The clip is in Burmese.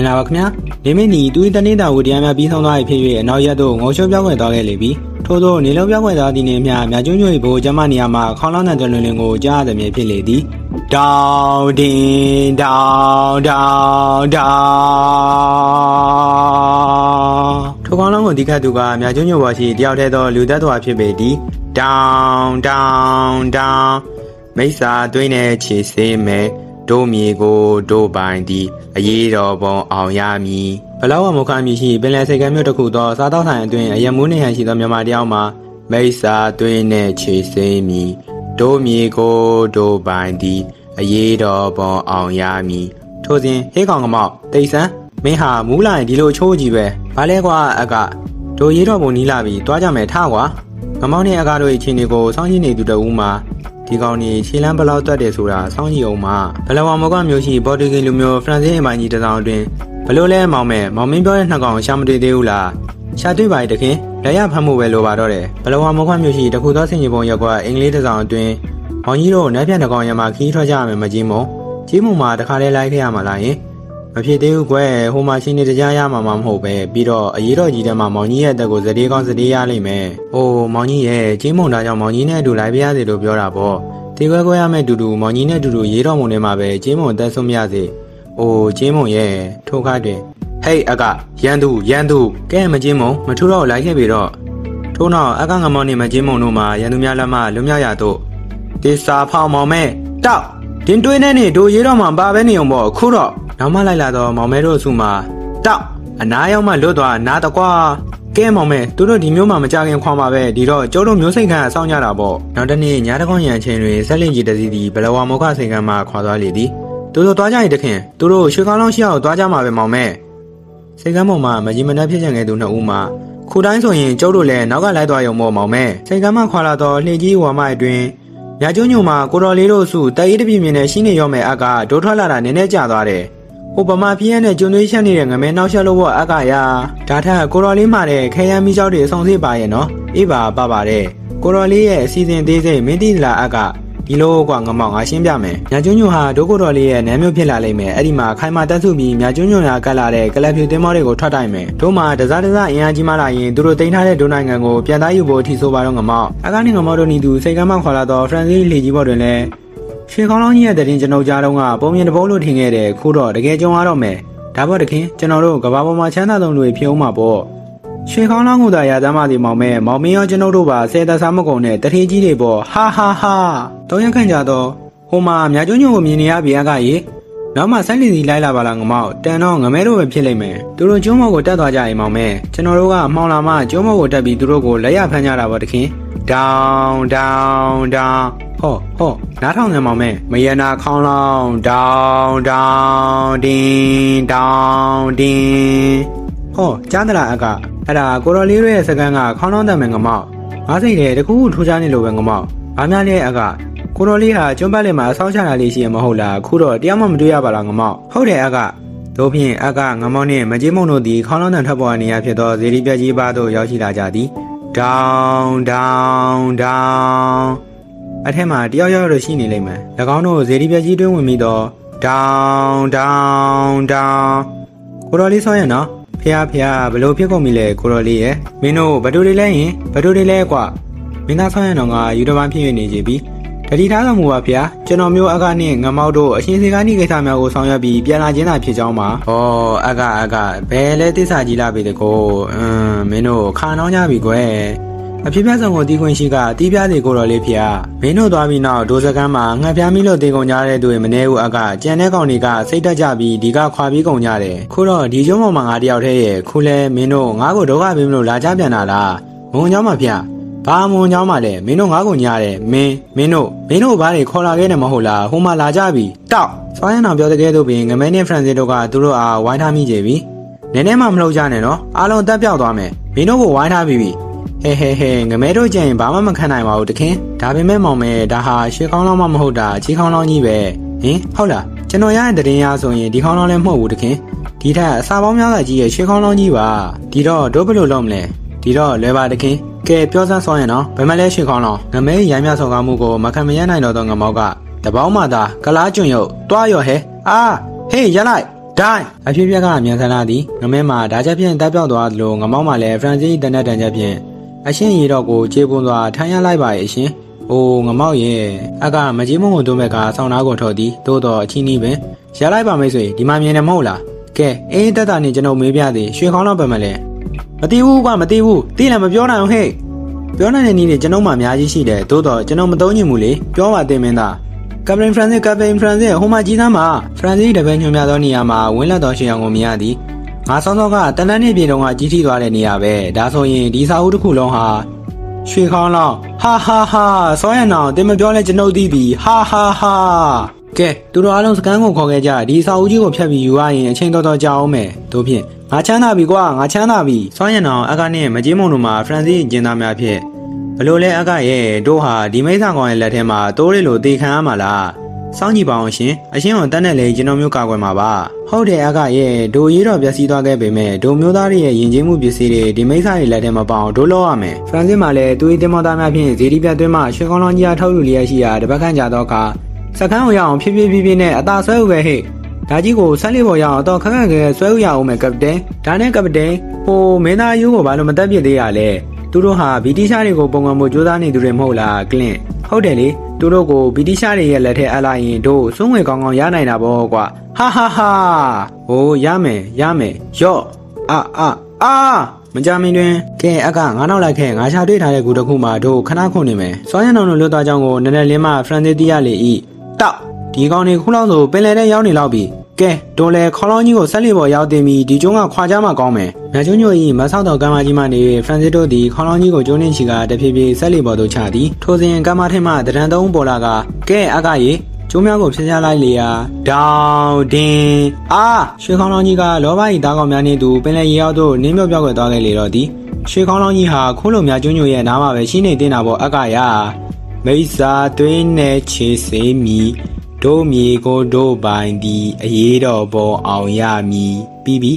င်္ဂလာပါခင်ဗျာနေမင်းနီသူ၏တနေ့တာကိုတရားများပြီးဆုံးသွားပြီဖြစ်၍အနောက်ရက်သို့ငေါရှုံးပြောင်းခွင့်သွားခဲ့လေပြီထို့သောနေလုံးပြောင်းခွင့်သွားသည့်နေ့အမျှမြကျွန်းကျွန်း၏ဘိုးကျမနေရာမှာခေါင်းလောင်းတဲ့တွင်လင်ကိုကြားရသည်မြဖြစ်လေသည်တောင်းတင်တောင်းတောင်းတောင်းထိုခေါင်းလောင်းကိုဒီကတ်သူကမြကျွန်းကျွန်းပေါ်ရှိတယောက်တည်းသောလူသက်တော်ဖြစ်ပေသည်တောင်းတောင်းတောင်းမိစ္ဆာသွင်းတဲ့ခြေစေးမ ယ်ဒို့မြေကိုဒို့ပိုင်သည်အရေးတော်ပုံအောင်ရမည်ဘလောက်ဝမုခအမည်ရှိပင်လယ်စိတ်ကမ်းမြို့တစ်ခုသောစားတောက်ဆိုင်အတွင်းအယမူးနေဟန်ရှိသောမြန်မာတယောက်မှာမိစ္ဆာသွင်းတဲ့ခြေစိမ့်မည်ဒို့မြေကိုဒို့ပိုင်သည်အရေးတော်ပုံအောင်ရမည်ထို့စဉ်ဟေးကောင်ကမောက်တိတ်ဆန်းမင်းဟာမူးလာရင်ဒီလိုချိုးကြည့်ပဲဘာလဲကွာအကဒို့ရေးတော်ပုံနီးလာပြီတွားကြမယ်ထကွာ ငမောင်းနဲ့အကားတို့ရဲ့ချင်းတွေကိုစောင့်ကြည့်နေသူတဦးမှာဒီကောင်ကြီးခြေလမ်းဘလောက်တွတ်တယ်ဆိုတာစောင့်ကြည့်အောင်ပါဘလဝမောကမျိုးရှိပေါ်တူဂီလူမျိုးဖရန်စစ်အမိုင်ကြီးတစ်စောင်အတွင်းဘလို့လဲမောင်မဲမောင်မင်းပြောတဲ့နှစ်ကောင်ရှာမတွေ့သေးဘူးလားရှာတွေ့ပါရဲ့တခင်လက်ရဖမ်းမှုပဲလိုပါတော့တယ်ဘလဝမောကမျိုးရှိတခုသောဆင်ကြီးပုံရက်ကအင်္ဂလိပ်တစ်စောင်အတွင်းမောင်ကြီးတို့နတ်ပြန်တစ်ကောင်ရမှာခီးထွက်ကြရမယ်မကြီးမုံကြီးမုံမှာတခါလဲလိုက်ခဲ့ရမှာလားယင် မဖြစ်သေးဘူးကွယ်ဟိုမှာရှင်းနေတကြားရမှာမဟုတ်ပဲပြီးတော့အရေးတော်ကြီးတဲမှာမောင်ကြီးရဲ့အသက်ကိုဇတိကောင်းဇတိရလိမ့်မယ်။အိုးမောင်ကြီးရဲ့ကြီးမုံသားကြောင့်မောင်ကြီးနဲ့အတူလိုက်ပြရစီလို့ပြောတာပေါ့။တေခွဲခွဲရမယ့်တူတူမောင်ကြီးနဲ့တူတူရေးတော်မုံထဲမှာပဲကြီးမုံအသက်ဆုံးမရစေ။အိုးကြီးမုံရဲ့ထိုကားတွင်ဟေးအကရန်သူရန်သူကဲမကြီးမုံမထူတော့လိုက်ခဲ့ပြီတော့ထို့နောက်အကငမောင်နေမကြီးမုံတို့မှာရန်သူများလက်မှလွမြောက်ရတော့တေစာဖောင်မောင်မဲတောက်တင်တွေးနေနေတို့ရေးတော်မှာပါပဲနေအောင်ပေါ့ခုတော့ နောက်မှလိုက်လာတော့မောင်မဲတို့အစုမှာတောက်အနားရောက်မှလွတ်သွားနားတကွာကဲမောင်မဲသူတို့ဒီမျိုးမှမကြခင်ခွာမှာပဲဒီတော့ကျုံတို့မျိုးစိတ်ခန့်အဆောင်ကြတာပေါ့နောက်တနေ့ညတကောင်းရံချင်းတွင်ဆက်လင်ကြီးတစည်းသည်ဘလဝမောခစိန်ကမ်းမှခွာသွားလေသည်သူတို့သွားကြရတခင်သူတို့ရွှေကောင်းလောင်းရှိအောင်သွားကြမှာပဲမောင်မဲစိန်ကမ်းပေါ်မှာမကြီးမနှက်ဖြစ်ကြငယ်သူနှစ်ဦးမှာခုတိုင်းဆိုရင်ကျုပ်တို့လည်းနောက်ကလိုက်သွားရုံမို့မောင်မဲစိန်ကမ်းမှခွာလာတော့လှေကြီးဝါမအတွင်ညကျုံညုံမှာကိုတော်လေးတို့စုတရီးတပြင်းပြင်းနဲ့ရှင်းနေရောမယ်အကဒိုးထွက်လာတာနည်းနည်းကြာသွားတယ် ဟိုပမာပြင်းရတဲ့ကျွန်းသွေးချက်နေတဲ့ငမဲနောက်ဆက်လို့ဘောအကရာဒါထက်ကိုတော်လေးမှတဲ့ခဲရမ်းမီးကြောက်တွေအဆောင်စေးပါရဲ့နော်အေးပါပါပါတယ်ကိုတော်လေးရဲ့အစီအစဉ်သေးစိတ်မင်းတိလာအကဒီလိုကွာငမောင်ငါရှင်းပြမယ်။ညာကျွန်းညွန့်ဟာဒိုးကိုတော်လေးရဲ့နမ်းမျိုးဖြစ်လာလိမ့်မယ်။အဲ့ဒီမှာခိုင်မာတက်စုပြီးညာကျွန်းညွန့်ရာကတ်လာတဲ့ကလပ်ဖြူတင်းမောတွေကိုထွက်တိုင်းမယ်။တို့မှာတစားတစားအင်အားကြီးမှလာရင်သူတို့တင်ထားတဲ့ဒိုးနိုင်ငံကိုပြန်သားယူဖို့အထိဆိုပါတော့ငမောင်။အကနေငမောင်တို့နီသူစိတ်ကမ်းမှခေါ်လာတော့ဖရန်စီလီကြီးဘော်တွင်လည်း ရွှေကောင်းလောင်းကြီးရဲ့တရင်ကျွန်ုပ်ကြားတော့ကပုံမြင်တပုတ်လို့ထင်ခဲ့တယ်ခိုးတော့တကယ်ကြုံရတော့မယ်။ဒါပေါ့တခင်ကျွန်တော်တို့ကဘာပေါ်မှာချမ်းသာဆုံးတွေဖြစ်အောင်မှာပေါ့။ရွှေကောင်းလောင်းကိုသာရသမ်းပါစီမောင်မဲမောင်မင်းရောကျွန်ုပ်တို့ပါဆယ်သက်စားမကုန်နဲ့တထေးကြီးတွေပေါ့ဟာဟာဟာတောင်းရခန့်ကြတော့ဟိုမှာမြကျွန်းညုံကိုမြင်နေရပြီအကရေ နောက်မှဆိုင်းလီစီလိုက်လာပါလားငမောက်တန်တော့ငမဲတို့ပဲဖြစ်လိမ့်မယ်သူတို့ကျွန်းမော်ကိုတက်သွားကြရင်မောင်မဲကျွန်တော်တို့ကမှောင်လာမှကျွန်းမော်ကိုတက်ပြီးသူတို့ကိုလက်ရဖမ်းကြတာပေါ့တခင်ဒေါင်းဒေါင်းဒေါင်းဟောဟောနားထောင်နေမောင်မဲမယနာခေါင်းလောင်းဒေါင်းဒေါင်းတင်းဒေါင်းတင်းဟောကြားသလားအကအဲ့ဒါကိုတော်လေးရဲ့စကန်ကခေါင်းလောင်းတံမယ်ငမောက်ငါစိတ်တယ်တခုခုထူးခြားနေလို့ပဲငမောက်ဘာများလဲအက ကိုတော်လေးဟာကျွန်းပတ်လည်မှာအဆောက်ချတာလေးရှိရင်မဟုတ်လားခုတော့တရားမှမတွေ့ရပါလားငမောက်ဟုတ်တယ်အကတို့ဖြင့်အကငမောင်းနှင့်မကြီးမုံတို့သည်ခေါင်းလောင်းတံထွက်ပေါ်နေရဖြစ်သောဇေဒီပြကြီးပါသို့ရောက်ရှိလာကြသည်ဒေါင်းဒေါင်းဒေါင်းအထက်မှာတယောက်ယောက်တော့ရှိနေလိမ့်မယ်၎င်းတို့ဇေဒီပြကြီးတွင်းဝင်ပြီးတော့ဒေါင်းဒေါင်းဒေါင်းကိုတော်လေးဆောရနော်ဖះဖះဘလို့ဖြစ်ကုန်ပြီလဲကိုတော်လေးရဲ့မင်းတို့ဘဒူတွေလဲရင်ဘဒူတွေလဲကွာမင်းသားဆောရနော်ကယူဒဘန်ဖြစ်နေကြပြီ တတိထားတော်မူပါဗျာကျွန်တော်မျိုးအကနဲ့ငမောက်တို့အရှင်စေကားနိကိစ္စများကိုဆောင်ရွက်ပြီးပြန်လာခြင်းသာဖြစ်ကြောင်းပါ။ဩအကအကဘယ်လဲတိစ္ဆာကြီးလာပြီတကော။အင်းမင်းတို့ခါနှောင်းကြပြီကွယ်။အဖြစ်ပြဆောင်ကိုတီးခွင့်ရှိကတီးပြစီကိုတော်လေးဖေ။မင်းတို့သွားပြီးနောက်ဒိုးစကန်းမှာငှက်ပြားမိလို့တင်ကုန်ကြတဲ့သူတွေမနေဘူးအကကြံတဲ့ကောင်တွေကစိတ်တက်ကြပြီးဒီကခွာပြီးကုန်ကြတယ်။ခုတော့ဒီကျုံးပေါ်မှာငါတယောက်တည်းရဲ့ခုလဲမင်းတို့ငါ့ကိုဒုက္ခပေးမလို့လာကြပြန်တာလား။မုံเจ้าမှာဖေ။ ဘာမွန်เจ้าမှလည်းမင်းတို့ငါ့ကိုညားတယ်မင်းမင်းတို့မင်းတို့ဘာတွေခေါ်လာခဲ့တယ်မဟုတ်လားဟိုမှာလာကြပြီတောက်ဆွမ်းရံတော်ပြောတဲ့ကဲတို့ပြင်ငမဲနဲ့ဖရန်စစ်တို့ကသူတို့အားဝိုင်းထားမိကြပြီနည်းနည်းမှမလှုပ်ကြနဲ့နော်အားလုံးတက်ပြောက်သွားမယ်မင်းတို့ကိုဝိုင်းထားပြီးပြီဟဲဟဲဟဲငမဲတို့ကြရင်ဘာမှမခံနိုင်ပါဘူးတခင်ဒါပေမဲ့မောင်မဲဒါဟာရှေးကောင်းလောင်းမှမဟုတ်တာချီးကောင်းလောင်းကြီးပဲဟင်ဟုတ်လားကျွန်တော်ရတဲ့တရင်ရဆိုရင်ဒီကောင်းလောင်းလည်းမဟုတ်ဘူးတခင်ဒီထက်အစာပေါင်းများစွာကြီးရဲ့ရှေးကောင်းလောင်းကြီးပါဒီတော့တို့ဘယ်လိုလုပ်မလဲဒီတော့လွယ်ပါတခင် ကဲပြောစမ်းဆောင်းရင်နော်ဘယ်မှလဲရှိခေါင်းလောငမဲရိုင်းမြဆောင်ကားမှုကိုမခံမရနိုင်တော့သောငမောက်ကတပေါင်းမှသာကလားကျွံရုပ်တွားရော်ဟဲအာဟေးရလိုက်ဒိုင်းအဖြစ်ပြက်ကမြန်ဆန်လာသည်ငမဲမှာဓာချက်ဖြင့်တပ်ပြောက်သွားသလိုငမောင်းမှာလည်းဖရန်စီတန်တဲ့တန်ချက်ဖြင့်အရှင်ရီတော့ကိုခြေပွန်စွာထိုင်ရလိုက်ပါရဲ့အရှင်။အိုးငမောက်ရဲ့အကမကြီးမုံကိုတွန်းမဲ့ကဆောင်းနာကိုထော်သည်သို့တော့အချင်းကြီးပင်ရလိုက်ပါမိတ်ဆွေဒီမှာမြင်တယ်မဟုတ်လား။ကဲအေးတက်တာနေကျွန်တော်မေးပြသည်ရွှေခေါင်းတော့ပဲမလဲ။ မသိဘူးကွာမသိဘူးသိလည်းမပြောနိုင်အောင်ဟဲ့။ပြောနိုင်တဲ့နည်းနဲ့ကျွန်တော်မှအများကြီးရှိတယ်သို့တော့ကျွန်တော်မသုံးချင်ဘူးလေပြောပါတင်မင်းသားကပရင်ဖရန်စစ်ကပရင်ဖရန်စစ်ဟိုမှာကြီးသားမှာဖရန်စစ်တပည့်ညွှန်ပြသောနေရာမှာဝင်းလက်တော်ရှင်အောင်ကိုမြင်ရသည်ငါစောစောကတန်တန်းနေပြေတုန်းကကြီးထီသွားတဲ့နေရာပဲဒါဆိုရင်ဒီစာအုပ်တစ်ခုလုံးဟာရွှေခေါင်းလောင်းဟာဟာဟာစောရနောင်တင်မပြောလဲကျွန်ုပ်သိပြီဟာဟာဟာကဲသူတို့အားလုံးစကန်ကိုခေါ်ခဲ့ကြဒီစာအုပ်ကြီးကိုဖြတ်ပြီးယူရရင်အချိန်တော်တော်ကြာအောင်မယ်တို့ဖြင့် ငါချမ်းသာပြီကွာငါချမ်းသာပြီစောရနောင်အကနဲ့မကြီးမုံတို့မှာဖရန်စစ်ကျင်းသားများဖြစ်ဘလို့လဲအကရဲ့တို့ဟာဒီမိစ္ဆာကောင်ရဲ့လက်ထဲမှာတိုးရလို့တေခံရမှာလားစောင့်ကြည့်ပါအောင်ရှင်အရှင်အောင်တန်းနဲ့လေကျွန်တော်မျိုးကာကွယ်မှာပါဟုတ်တယ်အကရဲ့ဒိုရေးတော်ပျက်စီးသွားခဲ့ပေမဲ့ဒိုမျိုးသားတွေရဲ့ယဉ်ကျေးမှုပစ္စည်းတွေဒီမိစ္ဆာတွေလက်ထဲမှာပေါအောင်ဒိုးလို့ရမယ်ဖရန်စစ်မှာလည်းသူ့တင်မောသားများဖြင့်ဇေဒီပြတ်သွင်းမှရွှေကောင်းလောင်းကြီးအားထုတ်လူလျက်ရှိရာတပတ်ခန့်ကြာတော့အခါစကန်းကိုရအောင်ဖြည်းဖြည်းဖြည်းဖြည်းနဲ့အသာဆွဲဥပဲဟဲ့ ဒါကြီးကိုဆက်လေးပေါ်ရအောင်တော့ခက်ခက်ခဲဆွဲဥရအောင်မယ်ကပတိန်ဒါနဲ့ကပတိန်ဟိုမင်းသားယူကိုဘာလို့မတက်ပြစ်သေးရလဲသူတို့ဟာဗီတီရှားတွေကိုပုံကံမှုစူးစမ်းနေသူတွေမဟုတ်လားကလင့်ဟုတ်တယ်လေသူတို့ကိုဗီတီရှားတွေရဲ့လက်ထက်အလိုက်ရင်တို့စွန့်ငွေကောင်းကောင်းရနိုင်တာပေါ့ကွာဟာဟာဟာဟိုရမယ်ရမယ်ယော့အာအာအာမကြမင်းတွင်ကဲအကငါနောက်လိုက်ခဲ့ငါရှာတွေ့ထားတဲ့ကူတစ်ခုမှတို့ခဏခုနေမယ်စွမ်းရံတော်တို့လွတ်သွားကြောင်းကိုနည်းနည်းလင်းမှဖရန်စီတီးရလေဤတောက်ဒီကောင်တွေခုလောက်ဆိုပင်လယ်ထဲရောက်နေလောက်ပြီ ကဲဒိုလေခေါလောင်းကြီးကိုဆက်လက်ပေါ်ရောက်တင်ပြီးဒီကျုံးကခွာကြမှာကောင်းမယ်။မြကျွညို၏မဆောက်တော်ကမ်းမကြီးမှနေဖရန်စစ်တို့သည်ခေါလောင်းကြီးကိုကျုံးနှင်းချီကတဖြည်းဖြည်းဆက်လက်ပေါ်သို့ချသည်။ထိုစဉ်ကမ်းမထင်းမှတရံသုံးပေါ်လာကကဲအကရေကျိုးများကိုဖျက်ချလိုက်လေရာဒေါင်တင်အာရွှေခေါင်းလောင်းကြီးကလောဘ၏တားကောင်များနှင့်တူပင်လယ်ရေရောက်သို့နင်းမြော့ပြောက်ွယ်သွားခဲ့လေတော့သည်ရွှေခေါင်းလောင်းကြီးဟာခိုးလုံများကျွညိုရဲ့နားမှာပဲရှိနေတင်တာပေါ့အကရမိစ္ဆာသွင်းနဲ့ခြေစေးမီ တို့မြေကိုတို့ပိုင်သည်အရေးတော်ပေါ်အောင်ရမည်ပြီးပြီ